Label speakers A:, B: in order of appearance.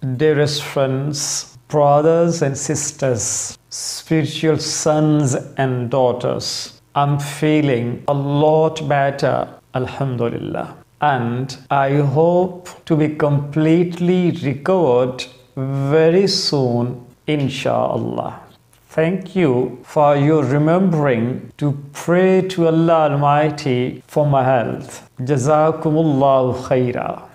A: Dearest friends, brothers and sisters, spiritual sons and daughters, I'm feeling a lot better, Alhamdulillah. And I hope to be completely recovered very soon, inshallah. Thank you for your remembering to pray to Allah Almighty for my health. Jazakumullahu khaira.